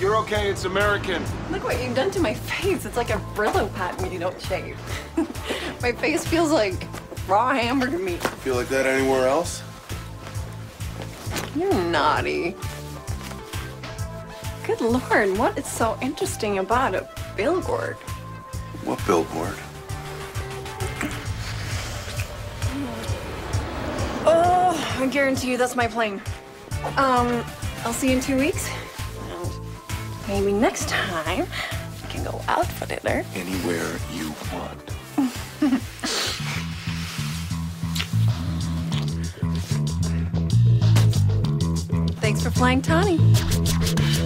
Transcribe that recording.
You're okay. It's American. Look what you've done to my face. It's like a Brillo pad when you don't shave. my face feels like raw hamburger meat. Feel like that anywhere else? You're naughty. Good lord, what is so interesting about a billboard? What billboard? Oh, I guarantee you that's my plane. Um, I'll see you in two weeks. Maybe next time we can go out for dinner. Anywhere you want. Thanks for flying Tawny.